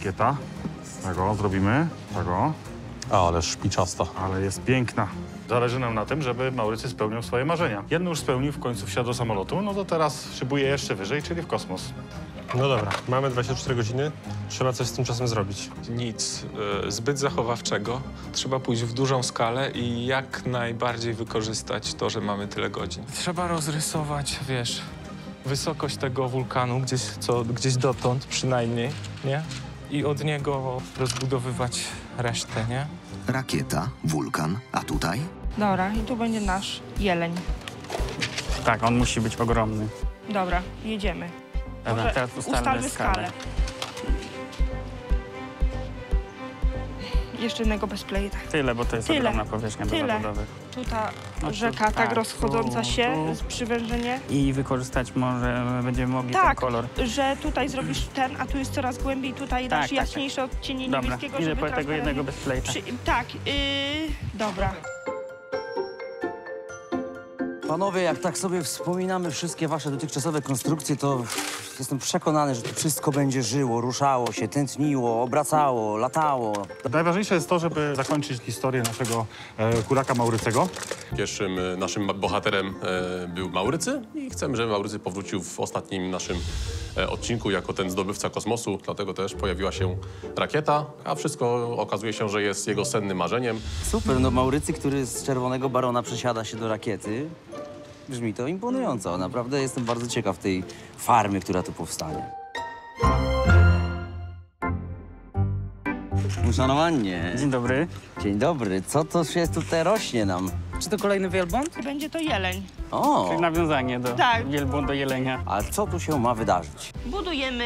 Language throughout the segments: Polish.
rakieta. Tego zrobimy. Tego. Ale szpiczasta. Ale jest piękna. Zależy nam na tym, żeby Maurycy spełnił swoje marzenia. Jedno już spełnił, w końcu wsiadł do samolotu, no to teraz szybuje jeszcze wyżej, czyli w kosmos. No dobra, mamy 24 godziny, trzeba coś z tym czasem zrobić. Nic e, zbyt zachowawczego. Trzeba pójść w dużą skalę i jak najbardziej wykorzystać to, że mamy tyle godzin. Trzeba rozrysować, wiesz, wysokość tego wulkanu gdzieś, co, gdzieś dotąd przynajmniej, nie? I od niego rozbudowywać resztę, nie? Rakieta, wulkan, a tutaj? Dobra, i tu będzie nasz jeleń. Tak, on musi być ogromny. Dobra, jedziemy. Dobra, Może teraz ustalmy, ustalmy skalę. skalę. Jeszcze jednego bezplay. Tak. Tyle, bo to jest Tyle. ogromna powierzchnia do Tyle. zabudowy. Tu ta No tu- rzeka tak, tak, rozchodząca tu, się, tu. z przywężenie. I wykorzystać może będziemy mogli ten Tak, kolor. że tutaj zrobisz ten, a tu jest coraz głębiej, tutaj Tak, dasz tak, jaśniejsze odcienie Dobra, niebieskiego, idę żeby po tego jednego. Przy, tak, yy, dobra. Panowie, jak tak sobie wspominamy wszystkie wasze dotychczasowe konstrukcje, to jestem przekonany, że to wszystko będzie żyło, ruszało się, tętniło, obracało, latało. Najważniejsze jest to, żeby zakończyć historię naszego e, kuraka Maurycego. Pierwszym e, naszym bohaterem e, był Maurycy i chcemy, żeby Maurycy powrócił w ostatnim naszym e, odcinku jako ten zdobywca kosmosu. Dlatego też pojawiła się rakieta, a wszystko okazuje się, że jest jego sennym marzeniem. Super, no Maurycy, który z czerwonego barona przesiada się do rakiety. Brzmi to imponująco. Naprawdę jestem bardzo ciekaw tej farmy, która tu powstanie. Uszanowanie. Dzień dobry. Dzień dobry. Co to się tutaj rośnie nam? Czy to kolejny wielbłąd? Będzie to jeleń. O, Czyli nawiązanie do Tak. wielbłądu jelenia. a co tu się ma wydarzyć? Budujemy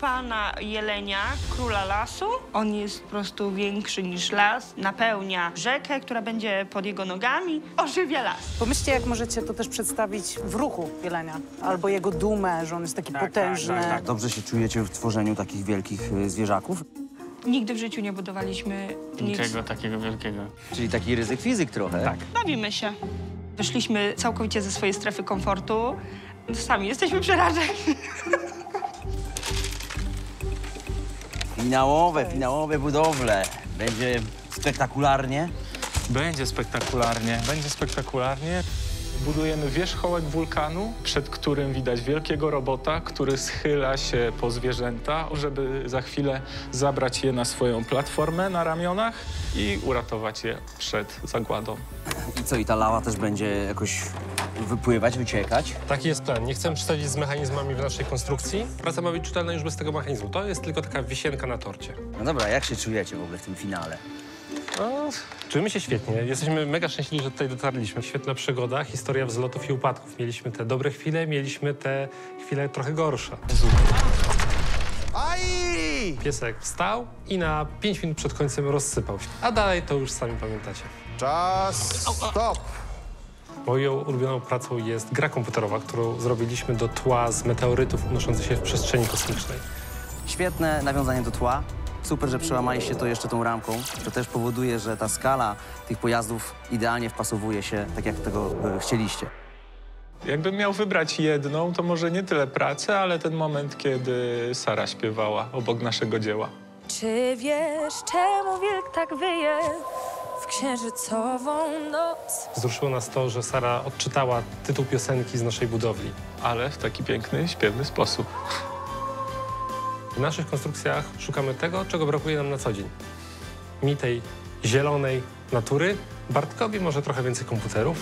pana jelenia, króla lasu. On jest po prostu większy niż las. Napełnia rzekę, która będzie pod jego nogami. Ożywia las. Pomyślcie, jak możecie to też przedstawić w ruchu jelenia. Albo jego dumę, że on jest taki Tak, potężny. tak, tak, Dobrze się czujecie w tworzeniu takich wielkich y, zwierzaków? Nigdy w życiu nie budowaliśmy nic. Niczego takiego wielkiego. Czyli taki ryzyk fizyk trochę. Tak. Bawimy się. Wyszliśmy całkowicie ze swojej strefy komfortu. Sami jesteśmy przerażeni. Finałowe, finałowe budowle. Będzie spektakularnie. Będzie spektakularnie. Będzie spektakularnie. Budujemy wierzchołek wulkanu, przed którym widać wielkiego robota, który schyla się po zwierzęta, żeby za chwilę zabrać je na swoją platformę na ramionach i uratować je przed zagładą. I co, i ta lawa też będzie jakoś wypływać, wyciekać? Taki jest plan. Nie chcemy przesadzić z mechanizmami w naszej konstrukcji. Praca ma być czytelna już bez tego mechanizmu. To jest tylko taka wisienka na torcie. No dobra, jak się czujecie w ogóle w tym finale? No, czujemy się świetnie. Jesteśmy mega szczęśliwi, że tutaj dotarliśmy. Świetna przygoda, historia wzlotów i upadków. Mieliśmy te dobre chwile, mieliśmy te chwile trochę gorsze. Piesek wstał i na 5 minut przed końcem rozsypał się. A dalej to już sami pamiętacie. Czas, stop! Moją ulubioną pracą jest gra komputerowa, którą zrobiliśmy do tła z meteorytów unoszących się w przestrzeni kosmicznej. Świetne nawiązanie do tła. Super, że przełamaliście to jeszcze tą ramką. To też powoduje, że ta skala tych pojazdów idealnie wpasowuje się tak, jak tego e, chcieliście. Jakbym miał wybrać jedną, to może nie tyle pracę, ale ten moment, kiedy Sara śpiewała obok naszego dzieła. Czy wiesz, czemu wilk tak wyje w księżycową noc? Wzruszyło nas to, że Sara odczytała tytuł piosenki z naszej budowli. Ale w taki piękny, śpiewny sposób. W naszych konstrukcjach szukamy tego, czego brakuje nam na co dzień. Mi tej zielonej natury, Bartkowi może trochę więcej komputerów,